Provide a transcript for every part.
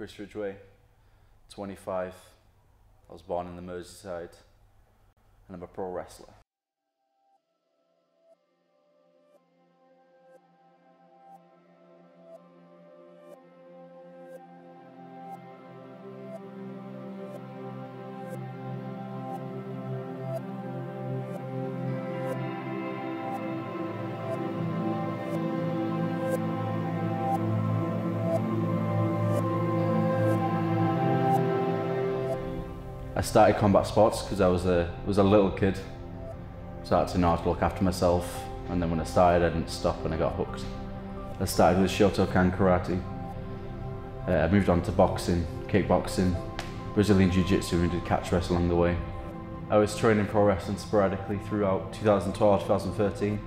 Chris Ridgeway, 25. I was born in the Merseyside, and I'm a pro wrestler. I started combat sports because I was a was a little kid. i Started to know how to look after myself, and then when I started, I didn't stop and I got hooked. I started with Shotokan karate. Uh, I moved on to boxing, kickboxing, Brazilian jiu-jitsu, and did catch wrestling along the way. I was training pro wrestling sporadically throughout 2012, 2013.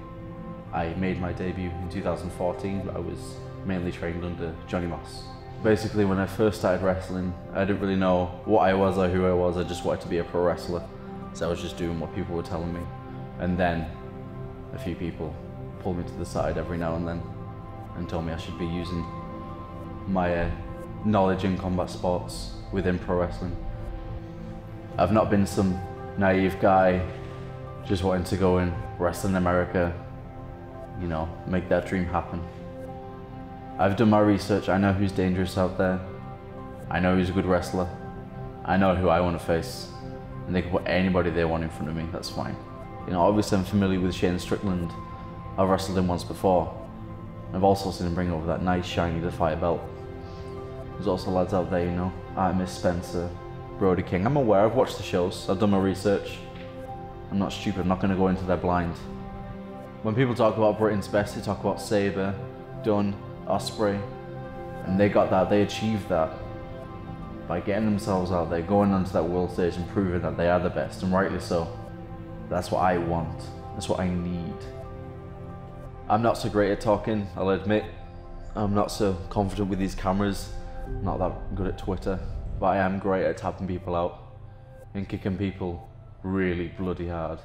I made my debut in 2014, but I was mainly trained under Johnny Moss. Basically, when I first started wrestling, I didn't really know what I was or who I was. I just wanted to be a pro wrestler. So I was just doing what people were telling me. And then a few people pulled me to the side every now and then and told me I should be using my uh, knowledge in combat sports within pro wrestling. I've not been some naive guy just wanting to go and wrestle in America, you know, make that dream happen. I've done my research, I know who's dangerous out there. I know who's a good wrestler. I know who I want to face. And they can put anybody they want in front of me, that's fine. You know, obviously I'm familiar with Shane Strickland. I've wrestled him once before. I've also seen him bring over that nice shiny the belt. There's also lads out there, you know, Artemis Spencer, Brody King. I'm aware, I've watched the shows, I've done my research. I'm not stupid, I'm not going to go into there blind. When people talk about Britain's best, they talk about Sabre, Dunne, Ospreay, and they got that, they achieved that by getting themselves out there, going onto that world stage and proving that they are the best, and rightly so. That's what I want, that's what I need. I'm not so great at talking, I'll admit. I'm not so confident with these cameras, not that good at Twitter, but I am great at tapping people out and kicking people really bloody hard.